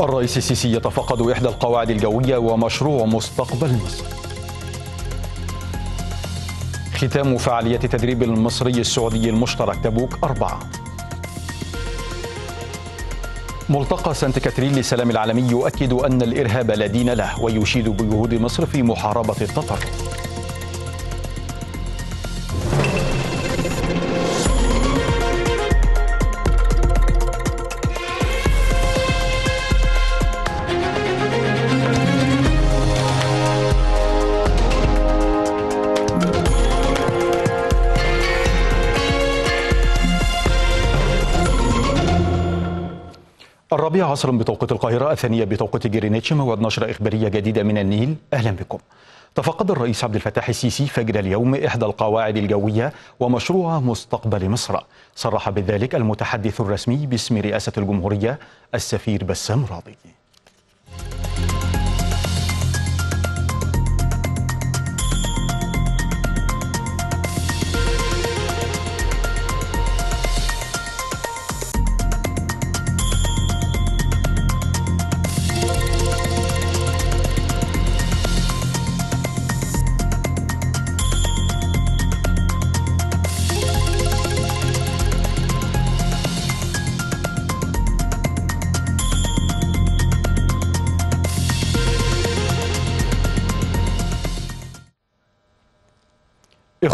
الرئيس السيسي يتفقد إحدى القواعد الجوية ومشروع مستقبل مصر. ختام فعالية تدريب المصري السعودي المشترك تبوك أربعة. ملتقى سانت كاترين للسلام العالمي يؤكد أن الإرهاب لا دين له ويشيد بجهود مصر في محاربة التطرف. الرابعة عصرا بتوقيت القاهرة الثانية بتوقيت جرينتش موعد نشرة إخبارية جديدة من النيل. أهلا بكم. تفقد الرئيس عبد الفتاح السيسي فجر اليوم إحدى القواعد الجوية ومشروع مستقبل مصر. صرح بذلك المتحدث الرسمي باسم رئاسة الجمهورية السفير بسام راضي.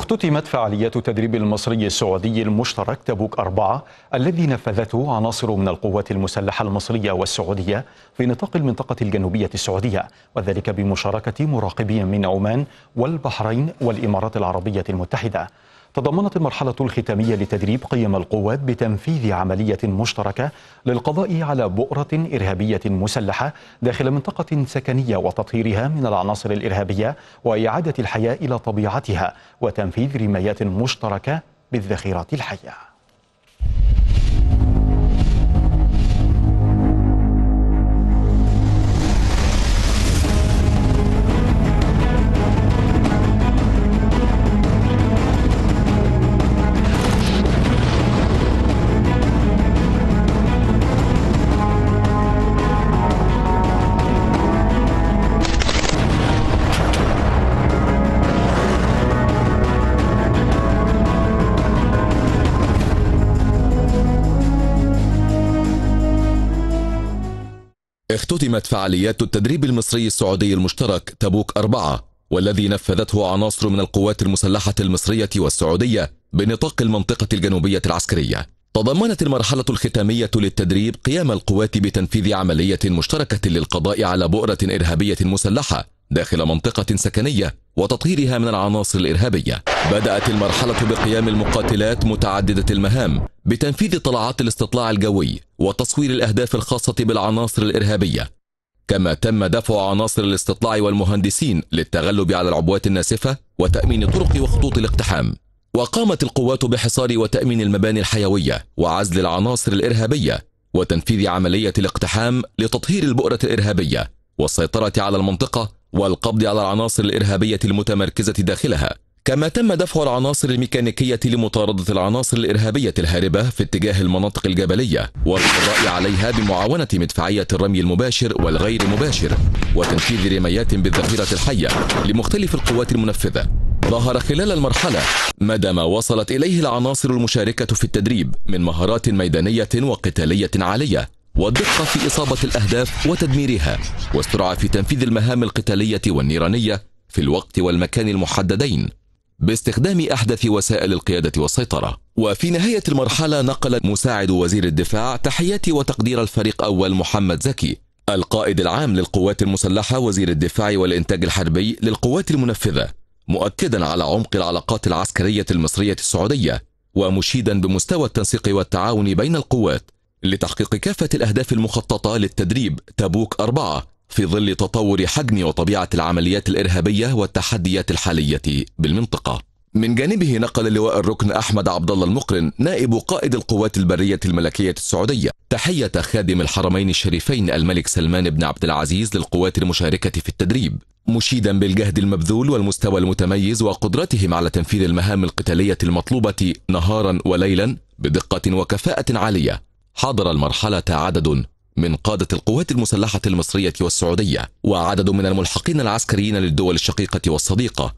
اختتمت فعاليات تدريب المصري السعودي المشترك تبوك أربعة الذي نفذته عناصر من القوات المسلحة المصرية والسعودية في نطاق المنطقة الجنوبية السعودية وذلك بمشاركة مراقبين من عمان والبحرين والإمارات العربية المتحدة. تضمنت المرحلة الختامية لتدريب قيم القوات بتنفيذ عملية مشتركة للقضاء على بؤرة إرهابية مسلحة داخل منطقة سكنية وتطهيرها من العناصر الإرهابية وإعادة الحياة إلى طبيعتها وتنفيذ رمايات مشتركة بالذخيرات الحية. اختتمت فعاليات التدريب المصري السعودي المشترك تبوك أربعة والذي نفذته عناصر من القوات المسلحة المصرية والسعودية بنطاق المنطقة الجنوبية العسكرية. تضمنت المرحلة الختامية للتدريب قيام القوات بتنفيذ عملية مشتركة للقضاء على بؤرة إرهابية مسلحة داخل منطقة سكنية وتطهيرها من العناصر الإرهابية. بدأت المرحلة بقيام المقاتلات متعددة المهام بتنفيذ طلعات الاستطلاع الجوي وتصوير الأهداف الخاصة بالعناصر الإرهابية. كما تم دفع عناصر الاستطلاع والمهندسين للتغلب على العبوات الناسفة وتأمين طرق وخطوط الاقتحام. وقامت القوات بحصار وتأمين المباني الحيوية وعزل العناصر الإرهابية وتنفيذ عملية الاقتحام لتطهير البؤرة الإرهابية والسيطرة على المنطقة والقبض على العناصر الإرهابية المتمركزة داخلها كما تم دفع العناصر الميكانيكية لمطاردة العناصر الإرهابية الهاربة في اتجاه المناطق الجبلية والقضاء عليها بمعاونة مدفعية الرمي المباشر والغير مباشر وتنفيذ رميات بالذخيرة الحية لمختلف القوات المنفذة. ظهر خلال المرحلة مدى ما وصلت إليه العناصر المشاركة في التدريب من مهارات ميدانية وقتالية عالية. والدقة في إصابة الأهداف وتدميرها والسرعة في تنفيذ المهام القتالية والنيرانية في الوقت والمكان المحددين باستخدام أحدث وسائل القيادة والسيطرة. وفي نهاية المرحلة نقل مساعد وزير الدفاع تحيات وتقدير الفريق أول محمد زكي القائد العام للقوات المسلحة وزير الدفاع والإنتاج الحربي للقوات المنفذة مؤكدا على عمق العلاقات العسكرية المصرية السعودية ومشيدا بمستوى التنسيق والتعاون بين القوات. لتحقيق كافة الأهداف المخططة للتدريب تبوك أربعة في ظل تطور حجم وطبيعة العمليات الإرهابية والتحديات الحالية بالمنطقة. من جانبه نقل اللواء الركن أحمد عبد الله المقرن نائب قائد القوات البرية الملكية السعودية. تحية خادم الحرمين الشريفين الملك سلمان بن عبد العزيز للقوات المشاركة في التدريب. مشيدا بالجهد المبذول والمستوى المتميز وقدرتهم على تنفيذ المهام القتالية المطلوبة نهارا وليلا بدقة وكفاءة عالية. حضر المرحلة عدد من قادة القوات المسلحة المصرية والسعودية وعدد من الملحقين العسكريين للدول الشقيقة والصديقة.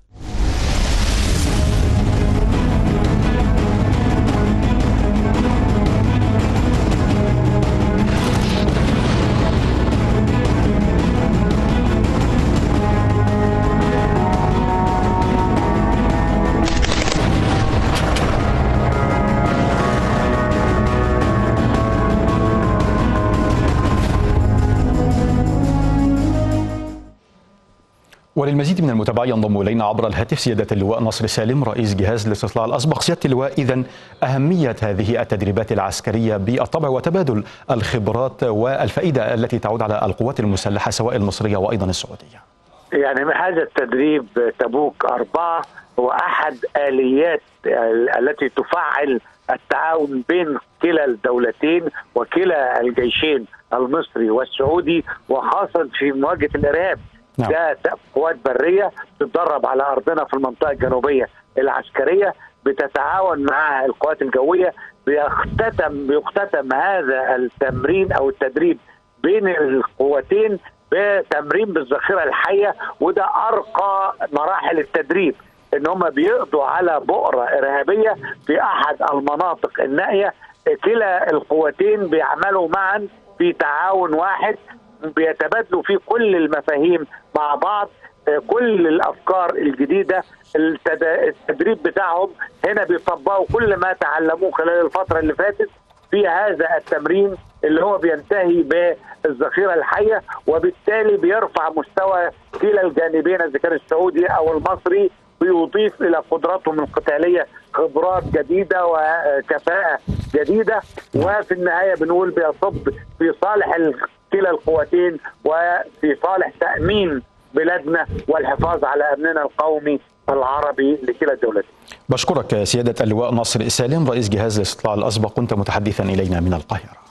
وللمزيد من المتابعة ينضم إلينا عبر الهاتف سيادة اللواء نصر سالم رئيس جهاز الاستطلاع الأسبق سيادة اللواء إذا أهمية هذه التدريبات العسكرية بالطبع وتبادل الخبرات والفائدة التي تعود على القوات المسلحة سواء المصرية وأيضا السعودية. يعني هذا التدريب تبوك أربعة هو أحد آليات التي تفعل التعاون بين كلا الدولتين وكلا الجيشين المصري والسعودي وخاصة في مواجهة الإرهاب. نعم. ده قوات برية تتدرب على أرضنا في المنطقة الجنوبية العسكرية بتتعاون مع القوات الجوية بيختتم بيختتم هذا التمرين أو التدريب بين القوتين بتمرين بالذخيرة الحية وده أرقى مراحل التدريب إن هم بيقضوا على بؤرة إرهابية في أحد المناطق النائية كلا القوتين بيعملوا معا في تعاون واحد بيتبادلوا فيه كل المفاهيم مع بعض كل الأفكار الجديدة التدريب بتاعهم. هنا بيطبقوا كل ما تعلموه خلال الفترة اللي فاتت في هذا التمرين اللي هو بينتهي بالذخيرة الحية وبالتالي بيرفع مستوى كلا الجانبين اذا كان السعودي أو المصري بيضيف إلى قدراتهم القتالية خبرات جديدة وكفاءة جديدة. وفي النهاية بنقول بيصب في صالح كلا القوتين وفي صالح تأمين بلادنا والحفاظ على أمننا القومي العربي لكلا الدولتين. بشكرك سيادة اللواء ناصر سالم رئيس جهاز الاستطلاع الأسبق كنت متحدثا إلينا من القاهرة.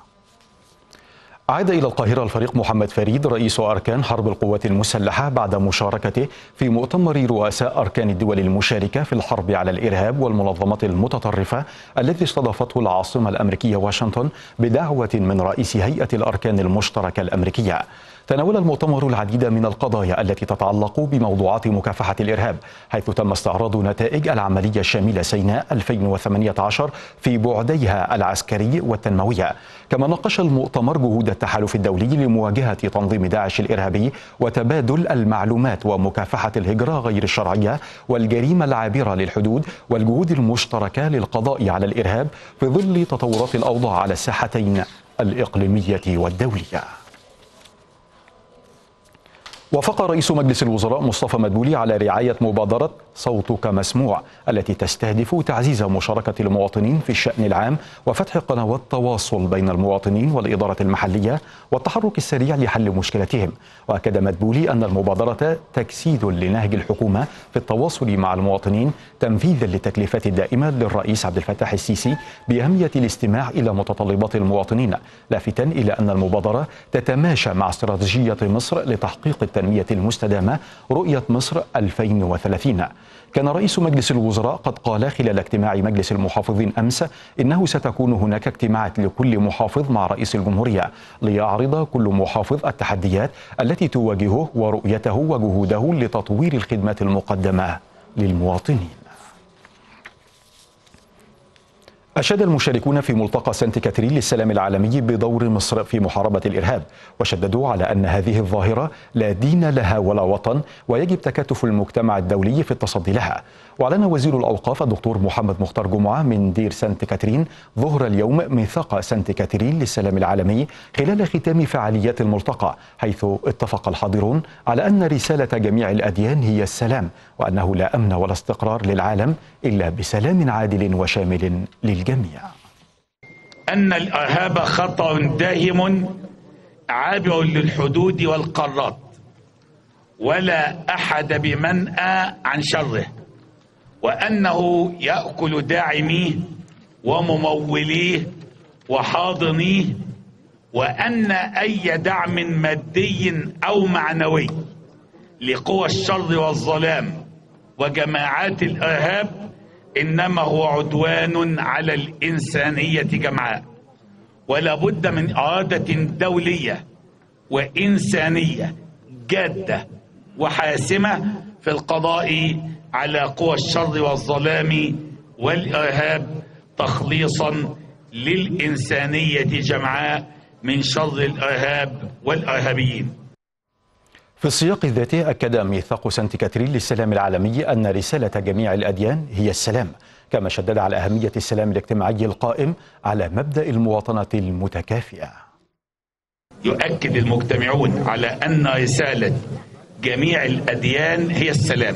عاد إلى القاهرة الفريق محمد فريد رئيس أركان حرب القوات المسلحة بعد مشاركته في مؤتمر رؤساء أركان الدول المشاركة في الحرب على الإرهاب والمنظمات المتطرفة الذي استضافته العاصمة الأمريكية واشنطن بدعوة من رئيس هيئة الأركان المشتركة الأمريكية. تناول المؤتمر العديد من القضايا التي تتعلق بموضوعات مكافحة الإرهاب حيث تم استعراض نتائج العملية الشاملة سيناء 2018 في بعديها العسكري والتنموية كما ناقش المؤتمر جهود التحالف الدولي لمواجهة تنظيم داعش الإرهابي وتبادل المعلومات ومكافحة الهجرة غير الشرعية والجريمة العابرة للحدود والجهود المشتركة للقضاء على الإرهاب في ظل تطورات الأوضاع على الساحتين الإقليمية والدولية. وافق رئيس مجلس الوزراء مصطفى مدبولي على رعاية مبادرة صوتك مسموع التي تستهدف تعزيز مشاركة المواطنين في الشأن العام وفتح قنوات تواصل بين المواطنين والإدارة المحلية والتحرك السريع لحل مشكلتهم. وأكد مدبولي أن المبادرة تجسيد لنهج الحكومة في التواصل مع المواطنين تنفيذا للتكليفات الدائمة للرئيس عبد الفتاح السيسي بأهمية الاستماع إلى متطلبات المواطنين لافتا إلى أن المبادرة تتماشى مع استراتيجية مصر لتحقيق التنمية المستدامة رؤية مصر 2030 كان رئيس مجلس الوزراء قد قال خلال اجتماع مجلس المحافظين أمس إنه ستكون هناك اجتماعات لكل محافظ مع رئيس الجمهورية ليعرض كل محافظ التحديات التي تواجهه ورؤيته وجهوده لتطوير الخدمات المقدمة للمواطنين. أشاد المشاركون في ملتقى سانت كاترين للسلام العالمي بدور مصر في محاربة الإرهاب وشددوا على أن هذه الظاهرة لا دين لها ولا وطن ويجب تكاتف المجتمع الدولي في التصدي لها. وأعلن وزير الأوقاف الدكتور محمد مختار جمعة من دير سانت كاترين ظهر اليوم ميثاق سانت كاترين للسلام العالمي خلال ختام فعاليات الملتقى حيث اتفق الحاضرون على أن رسالة جميع الأديان هي السلام وأنه لا أمن ولا استقرار للعالم إلا بسلام عادل وشامل للجميع. أن الإرهاب خطر داهم عابر للحدود والقارات ولا أحد بمنأى عن شره وأنه يأكل داعميه ومموليه وحاضنيه وأن أي دعم مادي أو معنوي لقوى الشر والظلام وجماعات الإرهاب إنما هو عدوان على الإنسانية جمعاء. ولا بد من إرادة دولية وإنسانية جادة وحاسمة في القضاء على قوى الشر والظلام والإرهاب تخليصا للإنسانية جمعاء من شر الإرهاب والإرهابيين. في السياق ذاته أكد ميثاق سانت كاترين للسلام العالمي أن رسالة جميع الأديان هي السلام كما شدد على أهمية السلام الاجتماعي القائم على مبدأ المواطنة المتكافئة. يؤكد المجتمعون على أن رسالة جميع الأديان هي السلام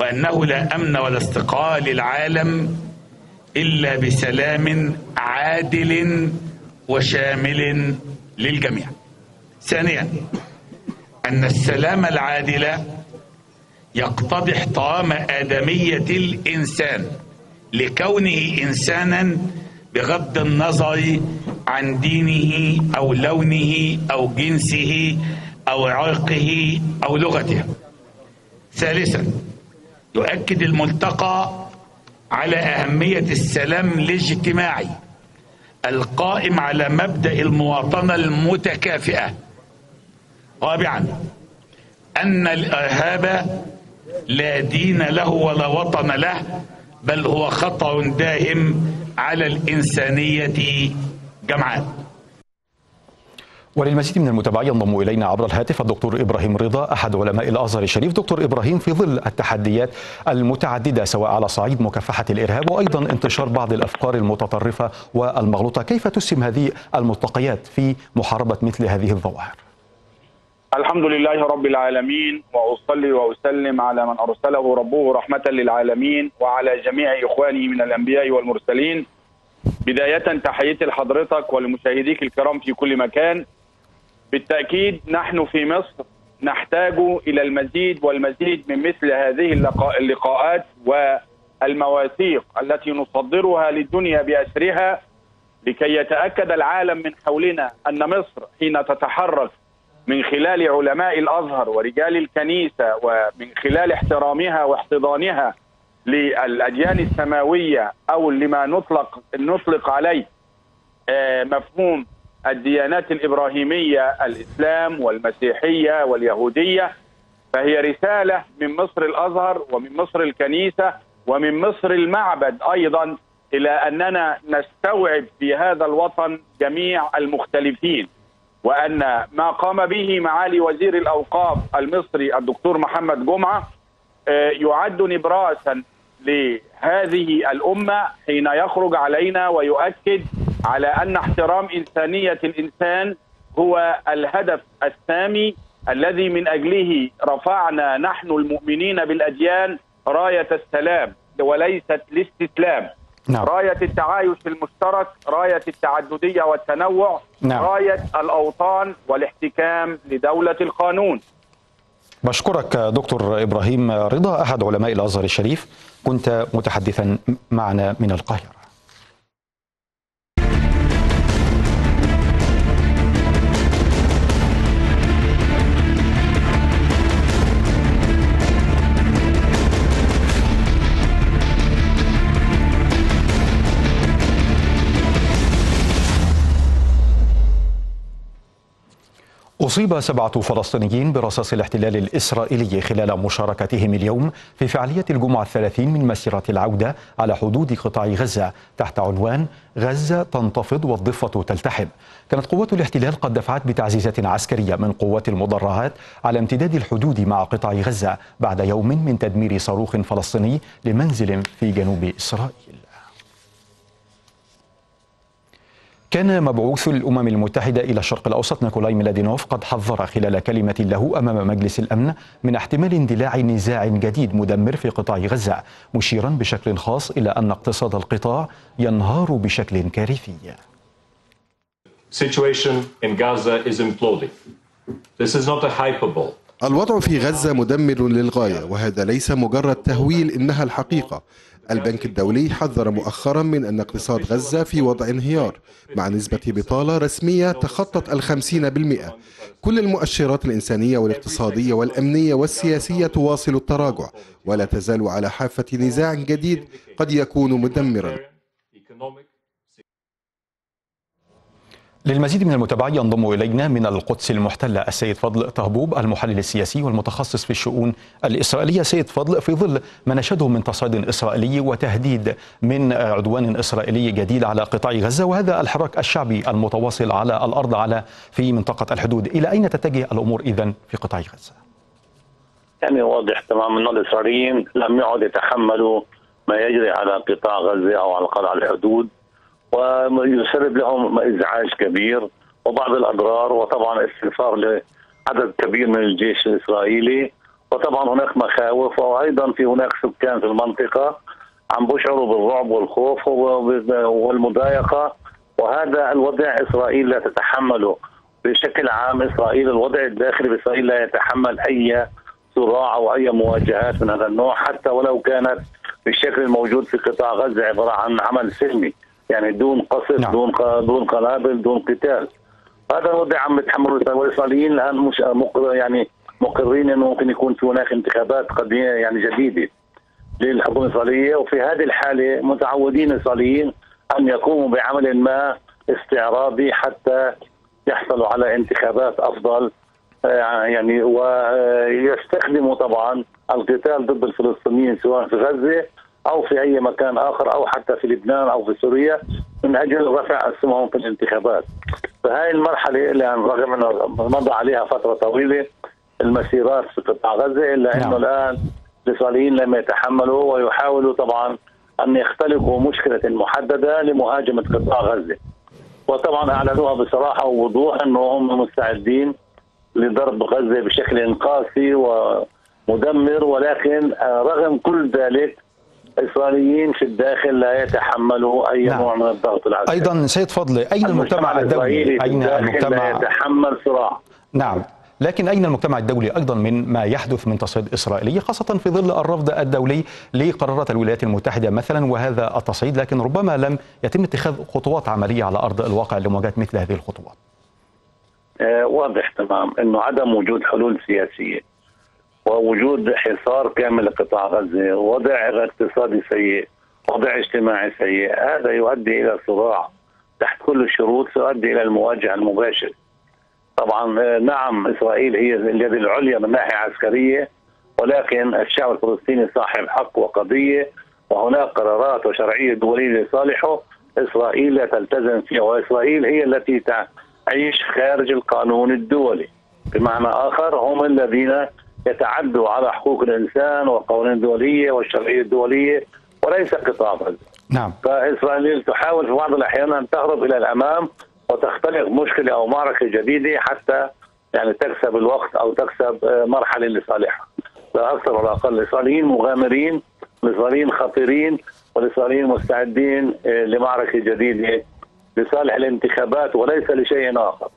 وأنه لا أمن ولا استقرار للعالم إلا بسلام عادل وشامل للجميع. ثانيا أن السلام العادل يقتضي احترام آدمية الإنسان لكونه إنسانا بغض النظر عن دينه أو لونه أو جنسه أو عرقه أو لغته. ثالثا يؤكد الملتقى على أهمية السلام الاجتماعي القائم على مبدأ المواطنة المتكافئة. رابعا أن الإرهاب لا دين له ولا وطن له بل هو خطر داهم على الإنسانية جمعاء وللمزيد من المتابعين ينضم إلينا عبر الهاتف الدكتور إبراهيم رضا أحد علماء الأزهر الشريف. دكتور إبراهيم في ظل التحديات المتعددة سواء على صعيد مكافحة الإرهاب وأيضا انتشار بعض الأفكار المتطرفة والمغلوطة كيف تسهم هذه الملتقيات في محاربة مثل هذه الظواهر؟ الحمد لله رب العالمين وأصلي وأسلم على من أرسله ربه رحمة للعالمين وعلى جميع إخوانه من الأنبياء والمرسلين. بداية تحياتي لحضرتك ولمشاهديك الكرام في كل مكان. بالتأكيد نحن في مصر نحتاج إلى المزيد والمزيد من مثل هذه اللقاء اللقاءات والمواثيق التي نصدرها للدنيا بأسرها لكي يتأكد العالم من حولنا أن مصر حين تتحرك من خلال علماء الأزهر ورجال الكنيسة ومن خلال احترامها واحتضانها للأديان السماوية أو لما نطلق نطلق عليه مفهوم الديانات الإبراهيمية الإسلام والمسيحية واليهودية. فهي رسالة من مصر الأزهر ومن مصر الكنيسة ومن مصر المعبد أيضا إلى أننا نستوعب في هذا الوطن جميع المختلفين. وأن ما قام به معالي وزير الأوقاف المصري الدكتور محمد جمعة يعد نبراسا لهذه الأمة حين يخرج علينا ويؤكد على أن احترام إنسانية الإنسان هو الهدف السامي الذي من أجله رفعنا نحن المؤمنين بالأديان راية السلام وليست الاستسلام. نعم. راية التعايش المشترك راية التعددية والتنوع نعم. راية الأوطان والاحتكام لدولة القانون بشكرك دكتور إبراهيم رضا أحد علماء الأزهر الشريف كنت متحدثا معنا من القاهرة أصيب سبعة فلسطينيين برصاص الاحتلال الإسرائيلي خلال مشاركتهم اليوم في فعالية الجمعة الثلاثين من مسيرة العودة على حدود قطاع غزة. تحت عنوان غزة تنتفض والضفة تلتحم كانت قوات الاحتلال قد دفعت بتعزيزات عسكرية من قوات المدرعات على امتداد الحدود مع قطاع غزة بعد يوم من تدمير صاروخ فلسطيني لمنزل في جنوب إسرائيل. كان مبعوث الأمم المتحدة إلى الشرق الأوسط نيكولاي ميلادينوف قد حذر خلال كلمة له أمام مجلس الأمن من احتمال اندلاع نزاع جديد مدمر في قطاع غزة مشيرا بشكل خاص إلى أن اقتصاد القطاع ينهار بشكل كارثي. الوضع في غزة مدمر للغاية وهذا ليس مجرد تهويل إنها الحقيقة. البنك الدولي حذر مؤخرا من أن اقتصاد غزة في وضع انهيار مع نسبة بطالة رسمية تخطت الخمسين بالمئة. كل المؤشرات الإنسانية والاقتصادية والأمنية والسياسية تواصل التراجع ولا تزال على حافة نزاع جديد قد يكون مدمرا. للمزيد من المتابعة ينضم إلينا من القدس المحتلة السيد فضل طهبوب المحلل السياسي والمتخصص في الشؤون الإسرائيلية سيد فضل في ظل ما نشهده من تصعيد إسرائيلي وتهديد من عدوان إسرائيلي جديد على قطاع غزة وهذا الحراك الشعبي المتواصل على الأرض على في منطقة الحدود إلى أين تتجه الأمور إذن في قطاع غزة؟ يعني واضح تماما أن الإسرائيليين لم يعد يتحملوا ما يجري على قطاع غزة أو على قطاع الحدود ويسبب لهم إزعاج كبير وبعض الأضرار وطبعا استنفار لعدد كبير من الجيش الإسرائيلي وطبعا هناك مخاوف وأيضا في هناك سكان في المنطقة عم بشعروا بالرعب والخوف والمضايقة وهذا الوضع إسرائيل لا تتحمله. بشكل عام إسرائيل الوضع الداخلي بإسرائيل لا يتحمل أي صراع أو أي مواجهات من هذا النوع حتى ولو كانت بالشكل الموجود في قطاع غزة عبارة عن عمل سلمي. يعني دون قصف نعم. دون دون قنابل دون قتال. هذا الوضع عم يتحمله والاسرائيليين الآن مش مقر يعني مقرين إنه ممكن يكون في هناك انتخابات قديمة يعني جديدة للحكومة الإسرائيلية. وفي هذه الحالة متعودين الإسرائيليين أن يقوموا بعمل ما استعراضي حتى يحصلوا على انتخابات أفضل يعني ويستخدموا طبعا القتال ضد الفلسطينيين سواء في غزة أو في أي مكان آخر أو حتى في لبنان أو في سوريا من أجل رفع أسمهم في الانتخابات. فهذه المرحلة اللي رغم إنه مضى عليها فترة طويلة المسيرات في قطاع غزة الا أنه نعم. الآن الإسرائيليين لم يتحملوا ويحاولوا طبعا أن يختلقوا مشكلة محددة لمهاجمة قطاع غزة. وطبعا أعلنوها بصراحة ووضوح إنه هم مستعدين لضرب غزة بشكل قاسي ومدمر ولكن رغم كل ذلك الإسرائيليين في الداخل لا يتحملوا أي نعم. نوع من الضغط العسكري. أيضا سيد فضل أين المجتمع الدولي؟ أين المجتمع لا يتحمل صراع. نعم. لكن أين المجتمع الدولي أيضا من ما يحدث من تصعيد إسرائيلي خاصة في ظل الرفض الدولي لقرارات الولايات المتحدة مثلا وهذا التصعيد لكن ربما لم يتم اتخاذ خطوات عملية على أرض الواقع لمواجهة مثل هذه الخطوات. آه واضح تمام إنه عدم وجود حلول سياسية. ووجود حصار كامل لقطاع غزة وضع اقتصادي سيء وضع اجتماعي سيء هذا يؤدي إلى صراع تحت كل الشروط سيؤدي إلى المواجهة المباشرة. طبعا نعم إسرائيل هي اليد العليا من ناحية عسكرية ولكن الشعب الفلسطيني صاحب حق وقضية وهناك قرارات وشرعية دولية لصالحه إسرائيل لا تلتزم فيها وإسرائيل هي التي تعيش خارج القانون الدولي. بمعنى آخر هم الذين يتعدوا على حقوق الإنسان والقوانين الدولية والشرعية الدولية وليس قطاع غزه. نعم. فإسرائيل تحاول في بعض الأحيان أن تهرب إلى الأمام وتختلق مشكلة أو معركة جديدة حتى يعني تكسب الوقت أو تكسب مرحلة لصالحها. لا أكثر ولا أقل، الإسرائيليين مغامرين، الإسرائيليين خطيرين، والإسرائيليين مستعدين لمعركة جديدة لصالح الانتخابات وليس لشيء آخر.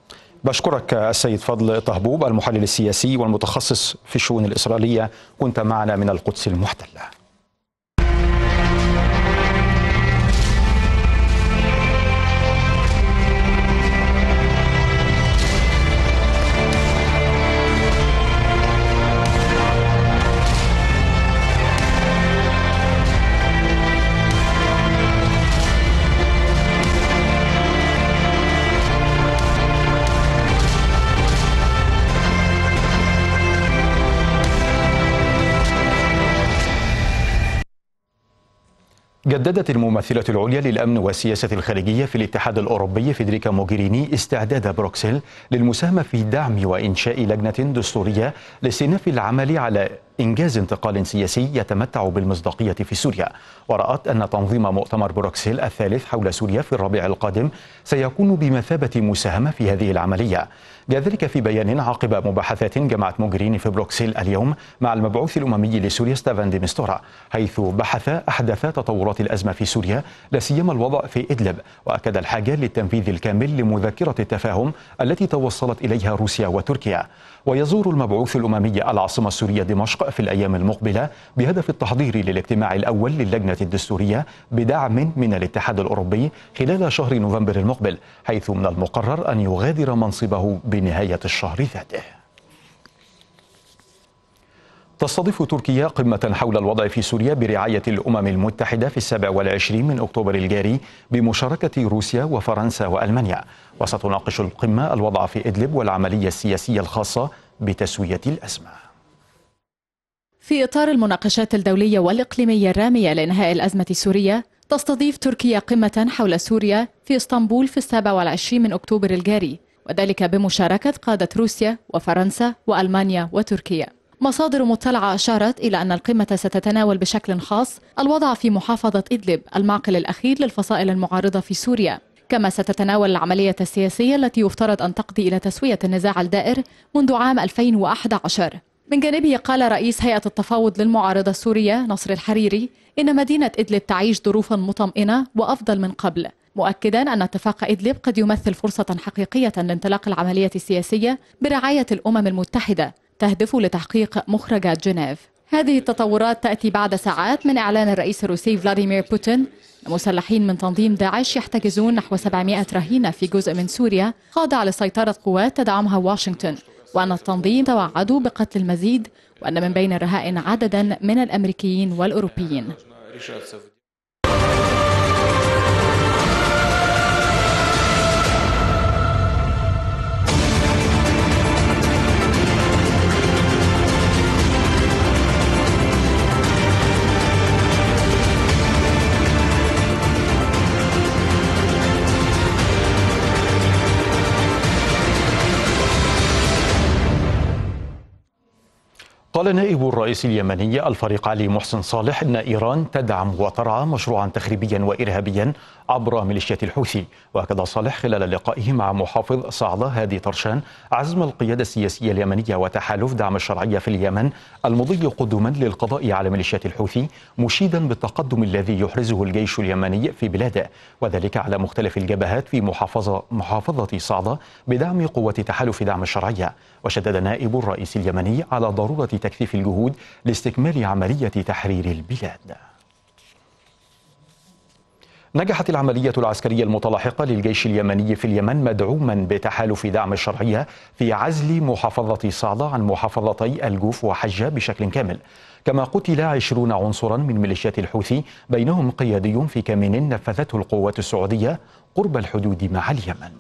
بشكرك السيد فضل طهبوب المحلل السياسي والمتخصص في الشؤون الإسرائيلية كنت معنا من القدس المحتلة. جددت الممثلة العليا للأمن والسياسة الخارجية في الاتحاد الأوروبي فيدريكا موغيريني استعداد بروكسل للمساهمة في دعم وإنشاء لجنة دستورية لاستئناف العمل على إنجاز انتقال سياسي يتمتع بالمصداقية في سوريا. ورأت أن تنظيم مؤتمر بروكسل الثالث حول سوريا في الربيع القادم سيكون بمثابة مساهمة في هذه العملية. ذلك في بيان عقب مباحثات جمعت موغريني في بروكسل اليوم مع المبعوث الأممي لسوريا ستافان دي مستورا حيث بحث أحدث تطورات الأزمة في سوريا لا سيما الوضع في إدلب. وأكد الحاجة للتنفيذ الكامل لمذكرة التفاهم التي توصلت إليها روسيا وتركيا. ويزور المبعوث الأممي العاصمة السورية دمشق في الأيام المقبلة بهدف التحضير للاجتماع الأول للجنة الدستورية بدعم من الاتحاد الأوروبي خلال شهر نوفمبر المقبل حيث من المقرر أن يغادر منصبه بنهاية الشهر ذاته. تستضيف تركيا قمة حول الوضع في سوريا برعاية الأمم المتحدة في السابع والعشرين من أكتوبر الجاري بمشاركة روسيا وفرنسا وألمانيا. وستناقش القمة الوضع في إدلب والعملية السياسية الخاصة بتسوية الأزمة. في إطار المناقشات الدولية والإقليمية الرامية لإنهاء الأزمة السورية تستضيف تركيا قمة حول سوريا في إسطنبول في السابع والعشرين من أكتوبر الجاري وذلك بمشاركة قادة روسيا وفرنسا وألمانيا وتركيا. مصادر مطلعة أشارت إلى أن القمة ستتناول بشكل خاص الوضع في محافظة إدلب المعقل الأخير للفصائل المعارضة في سوريا. كما ستتناول العملية السياسية التي يفترض أن تقضي إلى تسوية النزاع الدائر منذ عام 2011 من جانبه قال رئيس هيئة التفاوض للمعارضة السورية نصر الحريري إن مدينة إدلب تعيش ظروفا مطمئنة وأفضل من قبل مؤكدا أن اتفاق إدلب قد يمثل فرصة حقيقية لانطلاق العملية السياسية برعاية الأمم المتحدة تهدف لتحقيق مخرجات جنيف. هذه التطورات تأتي بعد ساعات من إعلان الرئيس الروسي فلاديمير بوتين. مسلحين من تنظيم داعش يحتجزون نحو 700 رهينة في جزء من سوريا خاضع لسيطرة قوات تدعمها واشنطن. وأن التنظيم توعدوا بقتل المزيد وأن من بين الرهائن عددا من الأمريكيين والأوروبيين. قال نائب الرئيس اليمني الفريق علي محسن صالح إن إيران تدعم وترعى مشروعا تخريبيا وارهابيا عبر ميليشيات الحوثي. وأكد صالح خلال لقائه مع محافظ صعدة هادي طرشان عزم القيادة السياسية اليمنية وتحالف دعم الشرعية في اليمن المضي قدما للقضاء على ميليشيات الحوثي مشيدا بالتقدم الذي يحرزه الجيش اليمني في بلاده وذلك على مختلف الجبهات في محافظه محافظة صعدة بدعم قوة تحالف دعم الشرعية. وشدد نائب الرئيس اليمني على ضرورة تكثيف الجهود لاستكمال عملية تحرير البلاد. نجحت العملية العسكرية المتلاحقة للجيش اليمني في اليمن مدعوما بتحالف دعم الشرعية في عزل محافظة صعدة عن محافظتي الجوف وحجة بشكل كامل. كما قتل عشرون عنصرا من ميليشيات الحوثي بينهم قيادي في كمين نفذته القوات السعودية قرب الحدود مع اليمن.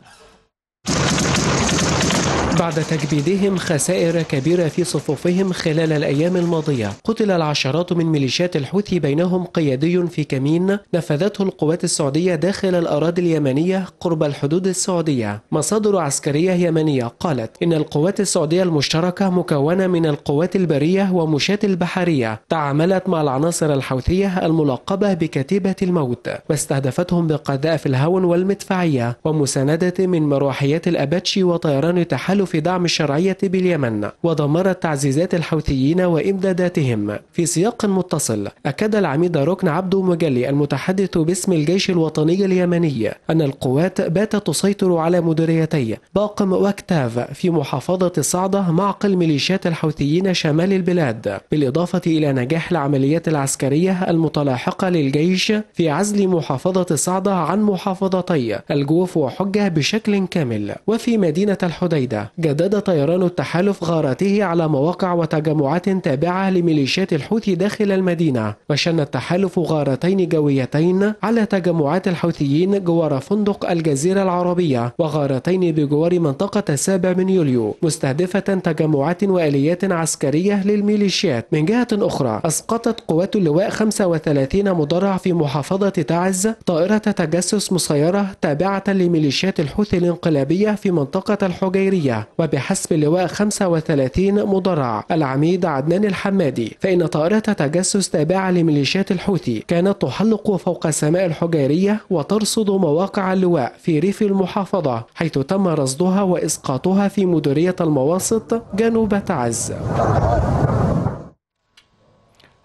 بعد تكبيدهم خسائر كبيرة في صفوفهم خلال الأيام الماضية. قتل العشرات من ميليشيات الحوثي بينهم قيادي في كمين نفذته القوات السعودية داخل الأراضي اليمنية قرب الحدود السعودية. مصادر عسكرية يمنية قالت إن القوات السعودية المشتركة مكونة من القوات البرية ومشاة البحرية تعاملت مع العناصر الحوثية الملقبة بكتيبة الموت واستهدفتهم بقذائف الهون والمدفعية ومساندة من مروحيات الأباتشي وطيران تحالف دعم الشرعية باليمن ودمرت تعزيزات الحوثيين وإمداداتهم. في سياق متصل أكد العميد ركن عبدو مجلي المتحدث باسم الجيش الوطني اليمني أن القوات باتت تسيطر على مديريتي باقم واكتاف في محافظة صعدة معقل ميليشيات الحوثيين شمال البلاد. بالإضافة إلى نجاح العمليات العسكرية المتلاحقة للجيش في عزل محافظة صعدة عن محافظتي الجوف وحجة بشكل كامل. وفي مدينة الحديدة جدد طيران التحالف غاراته على مواقع وتجمعات تابعة لميليشيات الحوثي داخل المدينة. وشن التحالف غارتين جويتين على تجمعات الحوثيين جوار فندق الجزيرة العربية وغارتين بجوار منطقة السابع من يوليو مستهدفة تجمعات وآليات عسكرية للميليشيات. من جهة أخرى أسقطت قوات اللواء 35 مدرع في محافظة تعز طائرة تجسس مسيرة تابعة لميليشيات الحوثي الانقلابية في منطقة الحجيرية. وبحسب اللواء 35 مدرع العميد عدنان الحمادي. فإن طائرة تجسس تابعة لميليشيات الحوثي. كانت تحلق فوق السماء الحجيرية وترصد مواقع اللواء في ريف المحافظة حيث تم رصدها وإسقاطها في مديرية المواسط جنوب تعز.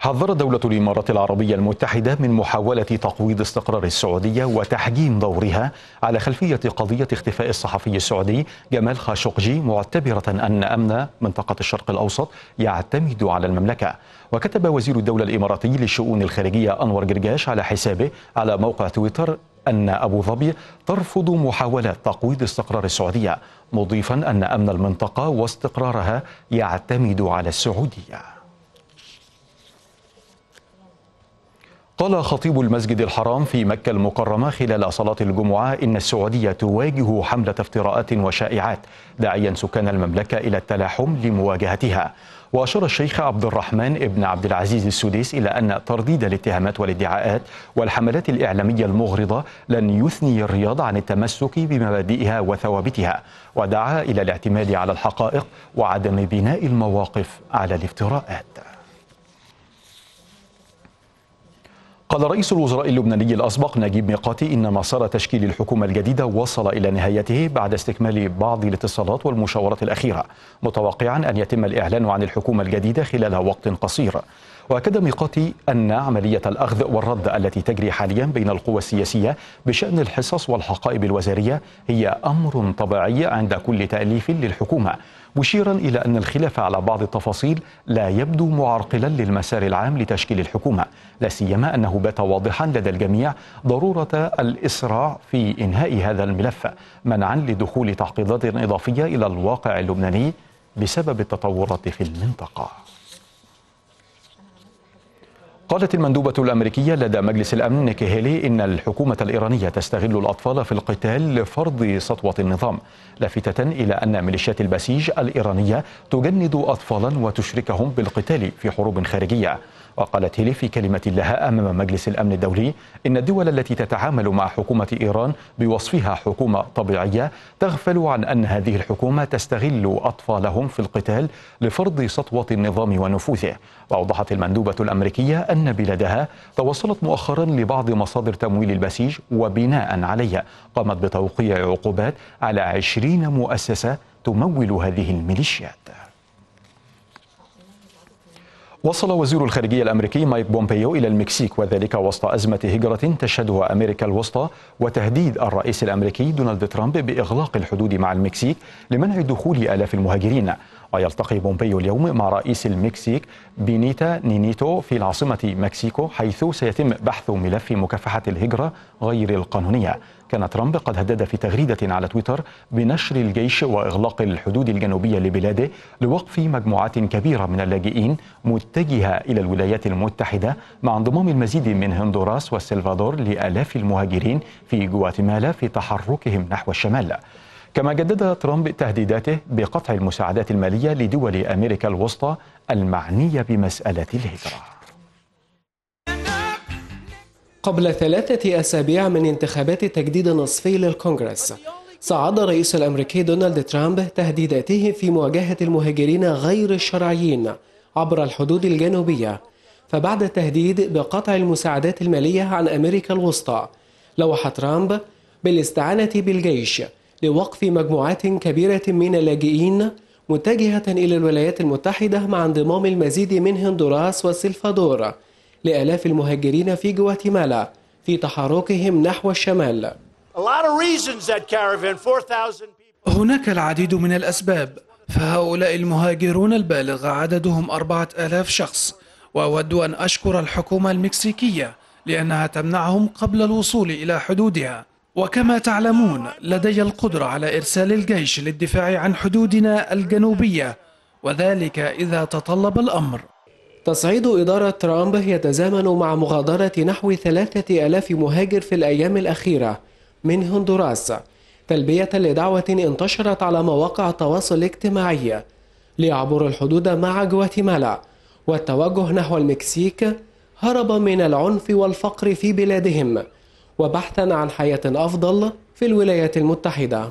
حذرت دولة الإمارات العربية المتحدة من محاولة تقويض استقرار السعودية وتحجيم دورها على خلفية قضية اختفاء الصحفي السعودي جمال خاشقجي معتبرة أن أمن منطقة الشرق الأوسط يعتمد على المملكة. وكتب وزير الدولة الإماراتي للشؤون الخارجية أنور جرجاش على حسابه على موقع تويتر أن أبو ظبي ترفض محاولات تقويض استقرار السعودية مضيفا أن أمن المنطقة واستقرارها يعتمد على السعودية. قال خطيب المسجد الحرام في مكة المكرمة خلال صلاة الجمعة إن السعودية تواجه حملة افتراءات وشائعات داعيا سكان المملكة إلى التلاحم لمواجهتها. وأشار الشيخ عبد الرحمن ابن عبد العزيز السديس إلى أن ترديد الاتهامات والادعاءات والحملات الإعلامية المغرضة لن يثني الرياض عن التمسك بمبادئها وثوابتها ودعا إلى الاعتماد على الحقائق وعدم بناء المواقف على الافتراءات. قال رئيس الوزراء اللبناني الأسبق نجيب ميقاتي إن مسار تشكيل الحكومة الجديدة وصل إلى نهايته بعد استكمال بعض الاتصالات والمشاورات الأخيرة متوقعا أن يتم الإعلان عن الحكومة الجديدة خلال وقت قصير. وأكد ميقاتي أن عملية الأخذ والرد التي تجري حاليا بين القوى السياسية بشأن الحصص والحقائب الوزارية هي أمر طبيعي عند كل تأليف للحكومة. مشيرا إلى أن الخلاف على بعض التفاصيل لا يبدو معرقلا للمسار العام لتشكيل الحكومة لا سيما أنه بات واضحا لدى الجميع ضرورة الإسراع في إنهاء هذا الملف منعا لدخول تعقيدات إضافية إلى الواقع اللبناني بسبب التطورات في المنطقة. قالت المندوبة الأمريكية لدى مجلس الأمن نيكي هيلي إن الحكومة الإيرانية تستغل الأطفال في القتال لفرض سطوة النظام لافتة إلى أن ميليشيات البسيج الإيرانية تجند أطفالا وتشركهم بالقتال في حروب خارجية. وقالت هيلي في كلمة لها أمام مجلس الأمن الدولي إن الدول التي تتعامل مع حكومة إيران بوصفها حكومة طبيعية تغفل عن أن هذه الحكومة تستغل أطفالهم في القتال لفرض سطوة النظام ونفوذه. وأوضحت المندوبة الأمريكية أن بلادها توصلت مؤخرا لبعض مصادر تمويل البسيج وبناء عليه قامت بتوقيع عقوبات على عشرين مؤسسة تمول هذه الميليشيات. وصل وزير الخارجية الأمريكي مايك بومبيو إلى المكسيك وذلك وسط أزمة هجرة تشهدها أمريكا الوسطى وتهديد الرئيس الأمريكي دونالد ترامب بإغلاق الحدود مع المكسيك لمنع دخول آلاف المهاجرين. ويلتقي بومبيو اليوم مع رئيس المكسيك بينيا نييتو في العاصمة مكسيكو حيث سيتم بحث ملف مكافحة الهجرة غير القانونية. كان ترامب قد هدد في تغريدة على تويتر بنشر الجيش وإغلاق الحدود الجنوبية لبلاده لوقف مجموعات كبيرة من اللاجئين متجهة إلى الولايات المتحدة مع انضمام المزيد من هندوراس والسلفادور لآلاف المهاجرين في جواتيمالا في تحركهم نحو الشمال. كما جدد ترامب تهديداته بقطع المساعدات المالية لدول أمريكا الوسطى المعنية بمسألة الهجرة. قبل ثلاثة أسابيع من انتخابات التجديد النصفي للكونغرس صعد الرئيس الأمريكي دونالد ترامب تهديداته في مواجهة المهاجرين غير الشرعيين عبر الحدود الجنوبية فبعد التهديد بقطع المساعدات المالية عن أمريكا الوسطى لوح ترامب بالاستعانة بالجيش لوقف مجموعات كبيرة من اللاجئين متجهة إلى الولايات المتحدة مع انضمام المزيد من هندوراس والسلفادور لآلاف المهاجرين في جواتيمالا في تحركهم نحو الشمال. هناك العديد من الأسباب فهؤلاء المهاجرون البالغ عددهم أربعة آلاف شخص وأود أن أشكر الحكومة المكسيكية لأنها تمنعهم قبل الوصول إلى حدودها. وكما تعلمون لدي القدرة على إرسال الجيش للدفاع عن حدودنا الجنوبية وذلك إذا تطلب الأمر. تصعيد إدارة ترامب يتزامن مع مغادرة نحو ثلاثة ألاف مهاجر في الأيام الأخيرة من هندوراس تلبية لدعوة انتشرت على مواقع التواصل الاجتماعي ليعبروا الحدود مع جواتيمالا والتوجه نحو المكسيك هربا من العنف والفقر في بلادهم وبحثا عن حياة أفضل في الولايات المتحدة.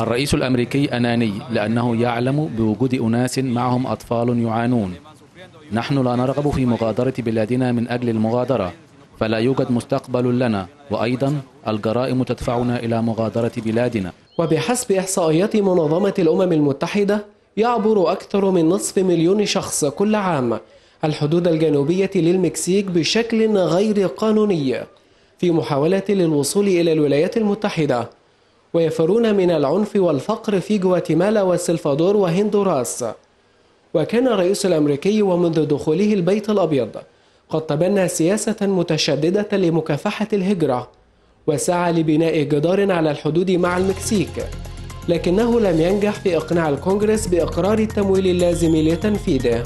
الرئيس الأمريكي أناني لأنه يعلم بوجود أناس معهم أطفال يعانون. نحن لا نرغب في مغادرة بلادنا من أجل المغادرة فلا يوجد مستقبل لنا وأيضا الجرائم تدفعنا إلى مغادرة بلادنا. وبحسب إحصائيات منظمة الأمم المتحدة يعبر أكثر من نصف مليون شخص كل عام الحدود الجنوبية للمكسيك بشكل غير قانوني في محاولة للوصول إلى الولايات المتحدة. ويفرون من العنف والفقر في جواتيمالا والسلفادور وهندوراس. وكان الرئيس الأمريكي ومنذ دخوله البيت الأبيض قد تبنى سياسة متشددة لمكافحة الهجرة وسعى لبناء جدار على الحدود مع المكسيك لكنه لم ينجح في إقناع الكونغرس بإقرار التمويل اللازم لتنفيذه.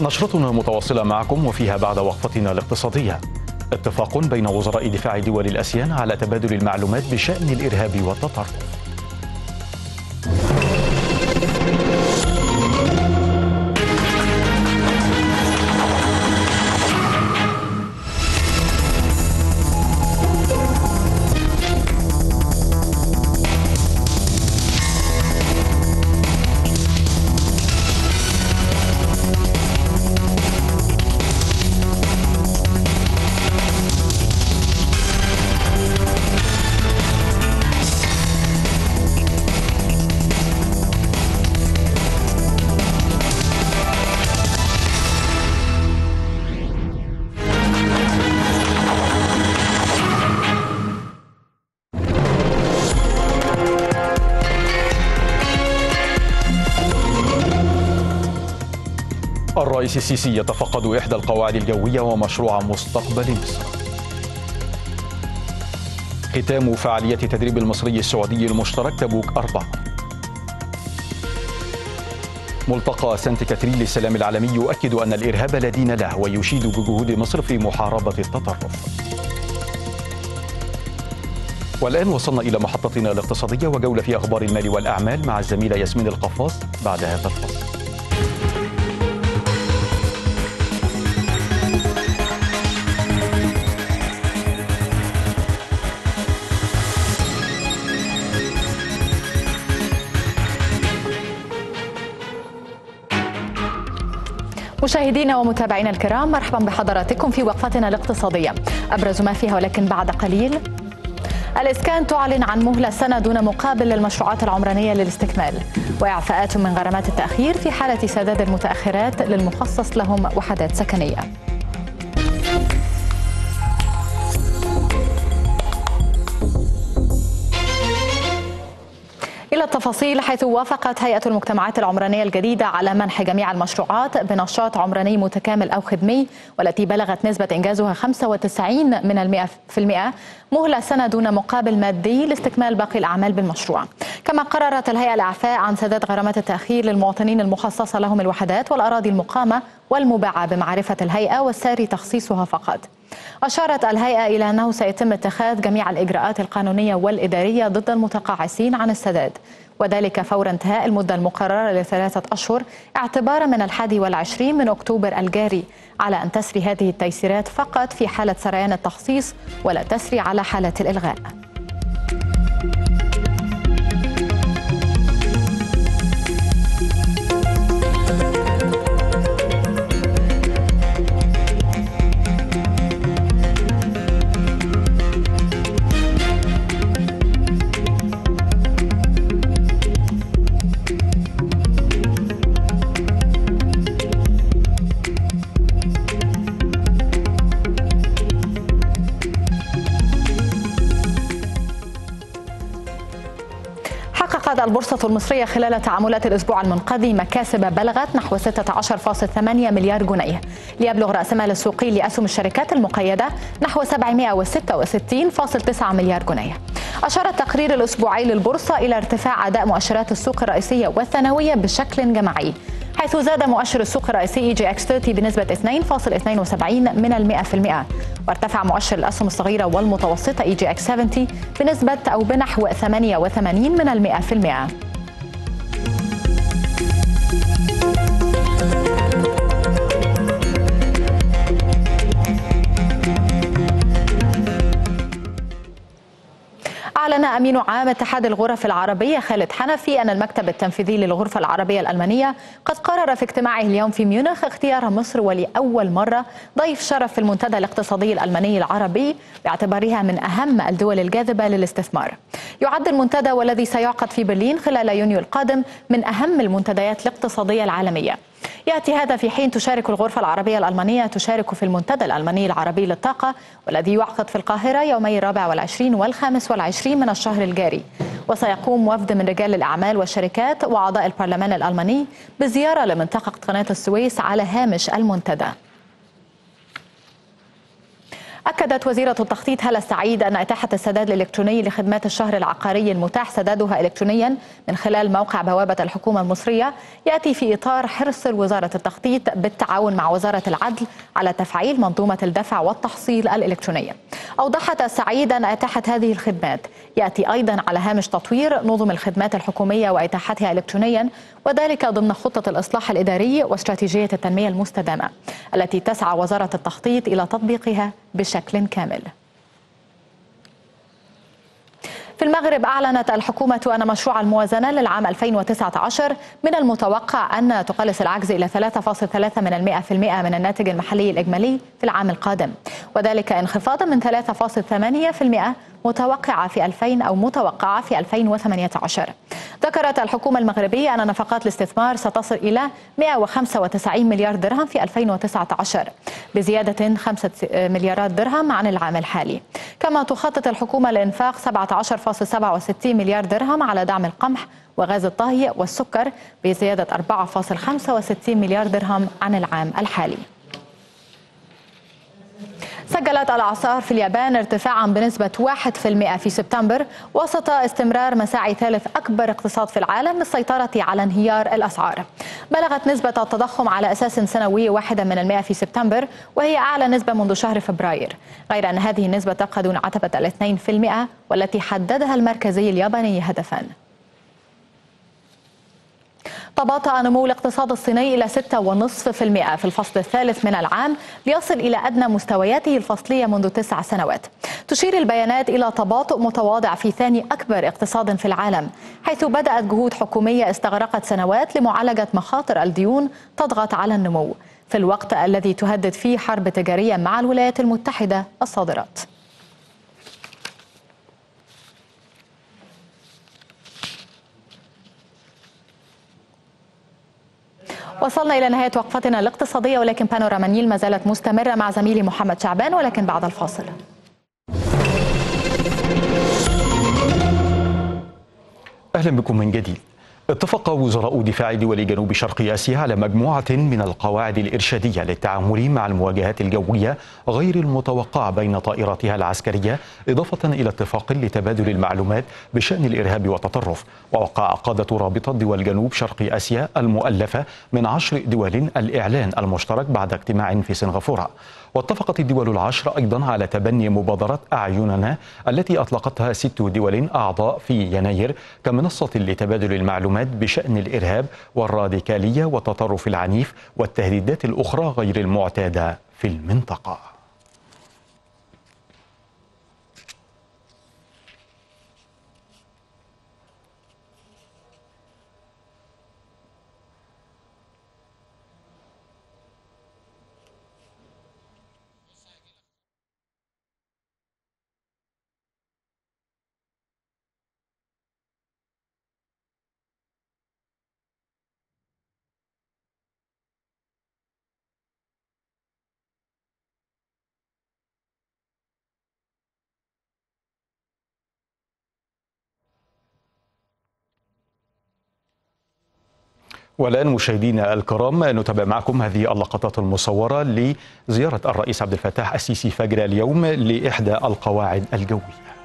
نشرتنا متواصلة معكم وفيها بعد وقفتنا الاقتصادية. اتفاق بين وزراء دفاع دول الأسيان على تبادل المعلومات بشأن الإرهاب والتطرف الرئيس السيسي يتفقد إحدى القواعد الجوية ومشروع مستقبل مصر. ختام فعالية تدريب المصري السعودي المشترك تبوك أربعة. ملتقى سانت كاترين للسلام العالمي يؤكد أن الإرهاب لا دين له ويشيد بجهود مصر في محاربة التطرف. والآن وصلنا إلى محطتنا الاقتصادية وجولة في أخبار المال والأعمال مع الزميلة ياسمين القفاص بعد هذا الفصل مشاهدينا ومتابعينا الكرام مرحبا بحضراتكم في وقفتنا الاقتصادية. أبرز ما فيها ولكن بعد قليل الإسكان تعلن عن مهلة سنة دون مقابل للمشروعات العمرانية للاستكمال. وإعفاءات من غرامات التأخير في حالة سداد المتأخرات للمخصص لهم وحدات سكنية. التفاصيل حيث وافقت هيئة المجتمعات العمرانية الجديدة على منح جميع المشروعات بنشاط عمراني متكامل أو خدمي والتي بلغت نسبة إنجازها 95 من المئة في المئة مهلة سنة دون مقابل مادي لاستكمال باقي الأعمال بالمشروع. كما قررت الهيئة الإعفاء عن سداد غرامات التأخير للمواطنين المخصصة لهم الوحدات والأراضي المقامة والمباعة بمعرفة الهيئة والساري تخصيصها فقط. أشارت الهيئة إلى أنه سيتم اتخاذ جميع الإجراءات القانونية والإدارية ضد المتقاعسين عن السداد وذلك فور انتهاء المدة المقررة لثلاثة أشهر اعتبارا من الحادي والعشرين من أكتوبر الجاري على أن تسري هذه التيسيرات فقط في حالة سريان التخصيص ولا تسري على حالة الإلغاء. حققت البورصة المصرية خلال تعاملات الأسبوع المنقضي مكاسب بلغت نحو 16.8 مليار جنيه. ليبلغ رأس مال السوقي لأسهم الشركات المقيدة نحو 766.9 مليار جنيه. أشار التقرير الأسبوعي للبورصة إلى ارتفاع أداء مؤشرات السوق الرئيسية والثانوية بشكل جماعي. حيث زاد مؤشر السوق الرئيسي EGX 30 بنسبة 2.72 من المئة في المئة. وارتفع مؤشر الأسهم الصغيرة والمتوسطة EGX 70 بنسبة أو بنحو 88 من المئة في المئة. أعلن أمين عام اتحاد الغرف العربية خالد حنفي أن المكتب التنفيذي للغرفة العربية الألمانية قد قرر في اجتماعه اليوم في ميونخ اختيار مصر ولأول مرة ضيف شرف في المنتدى الاقتصادي الألماني العربي باعتبارها من أهم الدول الجاذبة للاستثمار. يعد المنتدى والذي سيعقد في برلين خلال يونيو القادم من أهم المنتديات الاقتصادية العالمية. يأتي هذا في حين تشارك الغرفة العربية الألمانية تشارك في المنتدى الألماني العربي للطاقة والذي يعقد في القاهرة يومي الرابع والعشرين والخامس والعشرين من الشهر الجاري. وسيقوم وفد من رجال الأعمال والشركات وأعضاء البرلمان الألماني بزيارة لمنطقة قناة السويس على هامش المنتدى. أكدت وزيرة التخطيط هلا السعيد أن إتاحة السداد الإلكتروني لخدمات الشهر العقاري المتاح سدادها إلكترونيا من خلال موقع بوابة الحكومة المصرية يأتي في إطار حرص وزارة التخطيط بالتعاون مع وزارة العدل على تفعيل منظومة الدفع والتحصيل الإلكترونية. أوضحت السعيد أن إتاحة هذه الخدمات يأتي أيضا على هامش تطوير نظم الخدمات الحكومية وإتاحتها إلكترونيا وذلك ضمن خطة الإصلاح الإداري واستراتيجية التنمية المستدامة التي تسعى وزارة التخطيط إلى تطبيقها بشكل كامل. في المغرب أعلنت الحكومة أن مشروع الموازنة للعام 2019 من المتوقع أن تقلص العجز إلى 3.3 من المئة من الناتج المحلي الإجمالي في العام القادم وذلك انخفاضا من 3.8 في المئة متوقعة في 2000 أو متوقعة في 2018 ذكرت الحكومة المغربية أن نفقات الاستثمار ستصل إلى 195 مليار درهم في 2019 بزيادة 5 مليارات درهم عن العام الحالي. كما تخطط الحكومة لإنفاق 17.67 مليار درهم على دعم القمح وغاز الطهي والسكر بزيادة 4.65 مليار درهم عن العام الحالي. سجلت الأعصار في اليابان ارتفاعا بنسبة 1% في سبتمبر وسط استمرار مساعي ثالث أكبر اقتصاد في العالم للسيطرة على انهيار الأسعار. بلغت نسبة التضخم على أساس سنوي واحدا من المئة في سبتمبر وهي أعلى نسبة منذ شهر فبراير. غير أن هذه النسبة تبقى دون عتبة في المئة والتي حددها المركزي الياباني هدفا. تباطأ نمو الاقتصاد الصيني إلى 6.5% في الفصل الثالث من العام ليصل إلى أدنى مستوياته الفصلية منذ تسع سنوات. تشير البيانات إلى تباطؤ متواضع في ثاني أكبر اقتصاد في العالم حيث بدأت جهود حكومية استغرقت سنوات لمعالجة مخاطر الديون تضغط على النمو. في الوقت الذي تهدد فيه حرب تجارية مع الولايات المتحدة الصادرات. وصلنا إلى نهاية وقفتنا الاقتصادية ولكن بانوراما نيل ما زالت مستمرة مع زميلي محمد شعبان ولكن بعد الفاصل. أهلا بكم من جديد. اتفق وزراء دفاع دول جنوب شرق آسيا على مجموعة من القواعد الإرشادية للتعامل مع المواجهات الجوية غير المتوقعة بين طائراتها العسكرية إضافة إلى اتفاق لتبادل المعلومات بشأن الإرهاب والتطرف. ووقع قادة رابطة دول جنوب شرق آسيا المؤلفة من عشر دول الإعلان المشترك بعد اجتماع في سنغافورة. واتفقت الدول العشر أيضا على تبني مبادرة أعيننا التي أطلقتها ست دول أعضاء في يناير كمنصة لتبادل المعلومات. بشأن الإرهاب والراديكالية والتطرف العنيف والتهديدات الأخرى غير المعتادة في المنطقة. والآن مشاهدينا الكرام نتابع معكم هذه اللقطات المصورة لزيارة الرئيس عبد الفتاح السيسي فجر اليوم لإحدى القواعد الجوية.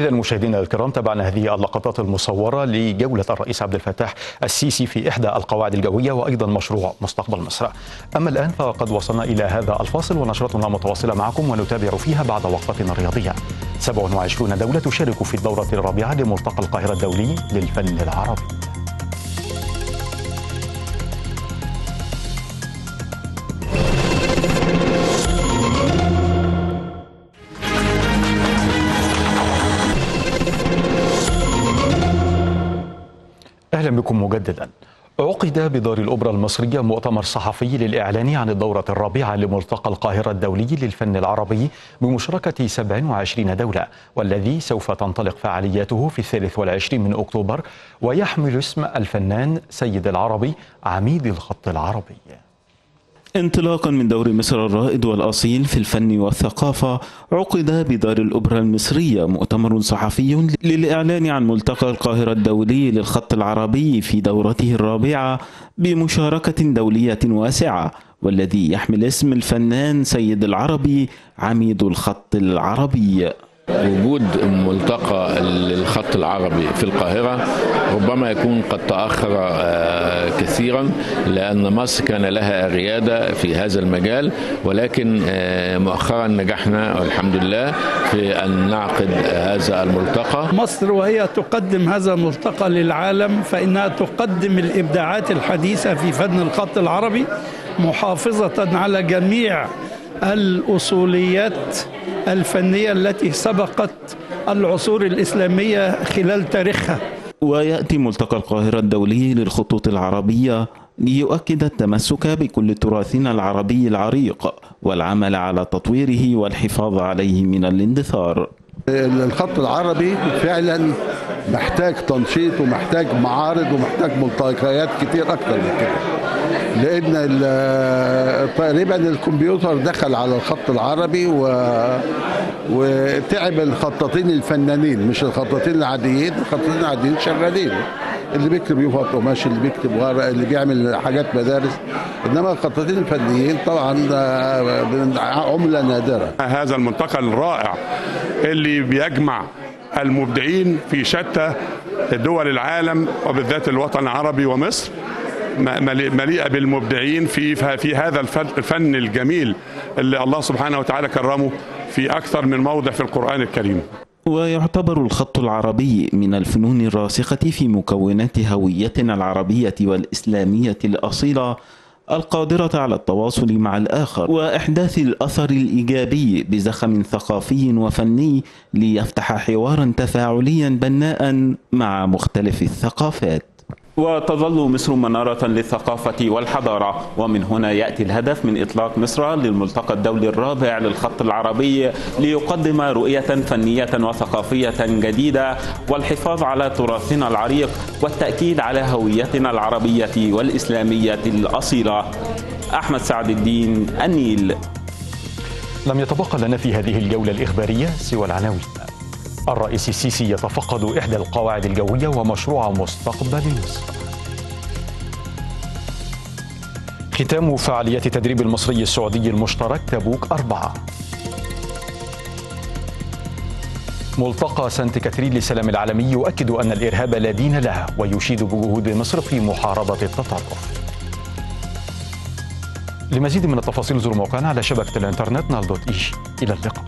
إذا مشاهدينا الكرام تابعنا هذه اللقطات المصورة لجولة الرئيس عبد الفتاح السيسي في إحدى القواعد الجوية وأيضا مشروع مستقبل مصر. أما الآن فقد وصلنا إلى هذا الفاصل ونشرتنا متواصلة معكم ونتابع فيها بعد وقفتنا الرياضية. 27 دولة تشارك في الدورة الرابعة لملتقى القاهرة الدولي للفن العربي. أهلا بكم مجددا. عقد بدار الأوبرا المصرية مؤتمر صحفي للإعلان عن الدورة الرابعة لملتقى القاهرة الدولي للفن العربي بمشاركة 27 دولة والذي سوف تنطلق فعالياته في الثالث والعشرين من أكتوبر ويحمل اسم الفنان سيد العربي عميد الخط العربي. انطلاقا من دور مصر الرائد والأصيل في الفن والثقافة عقد بدار الأوبرا المصرية مؤتمر صحفي للإعلان عن ملتقى القاهرة الدولي للخط العربي في دورته الرابعة بمشاركة دولية واسعة والذي يحمل اسم الفنان سيد العربي عميد الخط العربي. وجود ملتقى الخط العربي في القاهرة ربما يكون قد تأخر كثيرا لأن مصر كان لها ريادة في هذا المجال ولكن مؤخرا نجحنا والحمد لله في أن نعقد هذا الملتقى. مصر وهي تقدم هذا الملتقى للعالم فإنها تقدم الإبداعات الحديثة في فن الخط العربي محافظة على جميع الأصوليات الفنية التي سبقت العصور الإسلامية خلال تاريخها. ويأتي ملتقى القاهرة الدولي للخطوط العربية ليؤكد التمسك بكل تراثنا العربي العريق والعمل على تطويره والحفاظ عليه من الاندثار الخط العربي فعلا محتاج تنشيط ومحتاج معارض ومحتاج ملتقيات كتير أكتر من كده. لأن تقريبا الكمبيوتر دخل على الخط العربي و... وتعب الخطاطين الفنانين مش الخطاطين العاديين الخطاطين العاديين شغالين. اللي بيكتب يفط قماش اللي بيكتب ورق اللي بيعمل حاجات مدارس إنما الخطاطين الفنيين طبعا عملة نادرة هذا الملتقى الرائع اللي بيجمع المبدعين في شتى دول العالم وبالذات الوطن العربي ومصر مليئة بالمبدعين في في هذا الفن الجميل اللي الله سبحانه وتعالى كرمه في أكثر من موضع في القرآن الكريم. ويعتبر الخط العربي من الفنون الراسخة في مكونات هويتنا العربية والإسلامية الأصيلة القادرة على التواصل مع الآخر وإحداث الأثر الإيجابي بزخم ثقافي وفني ليفتح حوارا تفاعليا بناء مع مختلف الثقافات. وتظل مصر منارة للثقافة والحضارة. ومن هنا يأتي الهدف من إطلاق مصر للملتقى الدولي الرابع للخط العربي ليقدم رؤية فنية وثقافية جديدة والحفاظ على تراثنا العريق والتأكيد على هويتنا العربية والإسلامية الأصيلة. أحمد سعد الدين النيل. لم يتبقى لنا في هذه الجولة الإخبارية سوى العناوين. الرئيس السيسي يتفقد إحدى القواعد الجوية ومشروع مستقبل مصر. ختام فعاليات تدريب المصري السعودي المشترك تبوك أربعة. ملتقى سانت كاترين للسلام العالمي يؤكد أن الإرهاب لا دين له ويشيد بجهود مصر في محاربة التطرف. لمزيد من التفاصيل زوروا موقعنا على شبكة الإنترنت نال دوت إيش. إلى اللقاء.